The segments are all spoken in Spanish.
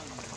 了。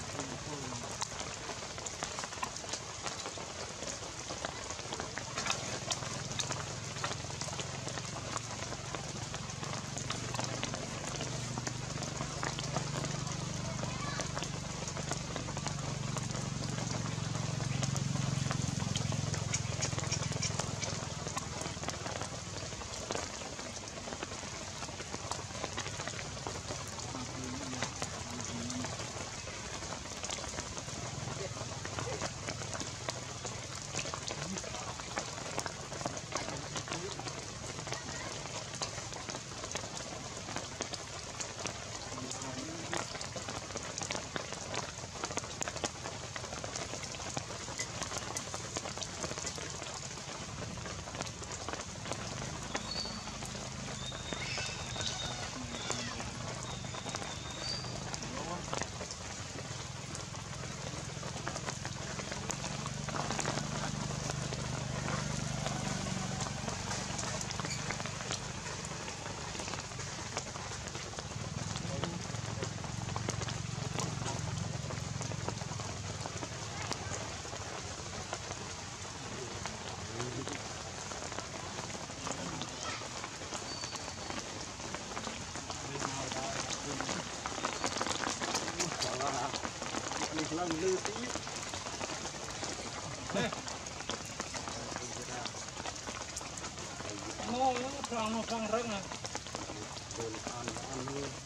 Mô nó phong nó phong rất nè គោលអនអននេះ thì như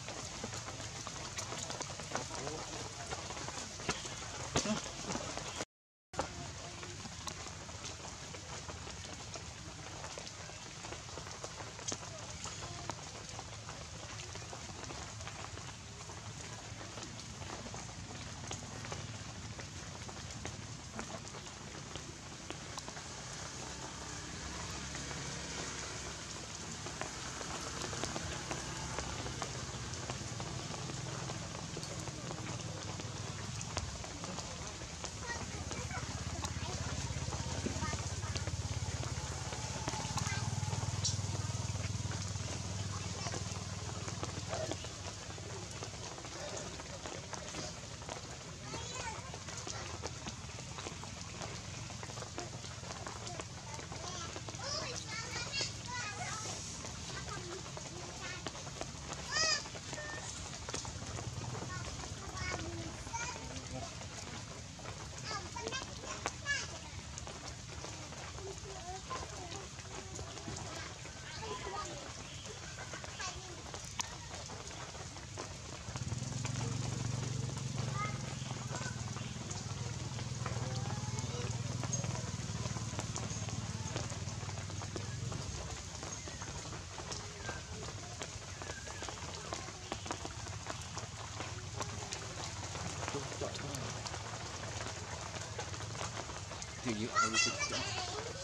っていう風にア。